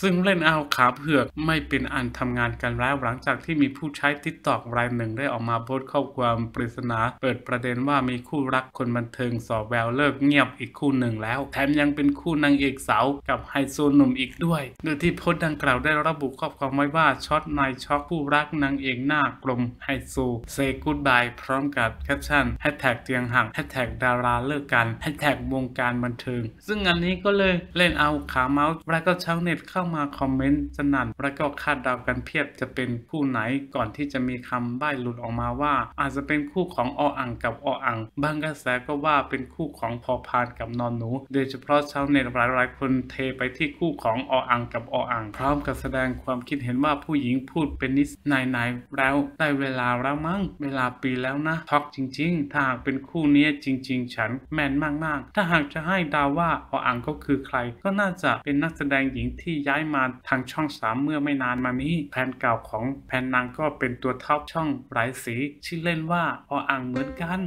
ซึ่งเล่นเอาขาเผือกไม่เป็นอันทำงานกันแล้วหลังจากที่มีผู้ใช้ TikTok รายหนึ่งได้ออกมาโพสต์ข้อความปริศนา เปิดประเด็นว่ามีคู่รักคนบันเทิงสอบแววเลิกเงียบอีกคู่หนึ่งแล้ว แถมยังเป็นคู่นางเอกสาวกับไฮโซหนุ่มอีกด้วย โดยที่โพสต์ดังกล่าวได้ระบุข้อความไว้ว่าช็อตนายช็อกคู่รักนางเอกหน้ากลมไฮโซ say goodbye พร้อมกับแคปชั่นแฮชแท็กเตียงห่างแฮชแท็กดาราเลิกกันแฮชแท็กวงการบันเทิง ซึ่งอันนี้ก็เลยเล่นเอาขาเมาส์แล้วก็ชาวเน็ตเข้ามาคอมเมนต์สนั่น แล้วก็คาดเดากันเพียบจะเป็นคู่ไหนก่อนที่จะมีคำใบ้หลุดออกมาว่า อาจจะเป็นคู่ของออ่างกับออ่างบางกระแสก็ว่าเป็นคู่ของพอพานกับนอนหนู โดยเฉพาะชาวเน็ตหลายๆ คนเทไปที่คู่ของออ่างกับออ่าง พร้อมกับแสดงความคิดเห็นว่าผู้หญิงพูดเป็นนิสนายนๆแล้วได้เวลาแล้วมั้งเวลาปีแล้วนะท็อกจริง ๆ ถ้าหากเป็นคู่นี้จริง ๆ ฉันแมนมากๆ ถ้าหากจะให้ดาวว่าออ่างก็คือใคร ก็น่าจะเป็นนักแสดงหญิงที่ย้ายมาทางช่องสามเมื่อไม่นานมานี้ แผนเก่าของแผนนางก็เป็นตัวท็อปช่องหลายสีชื่อเล่นว่าออ่างเหมือนกัน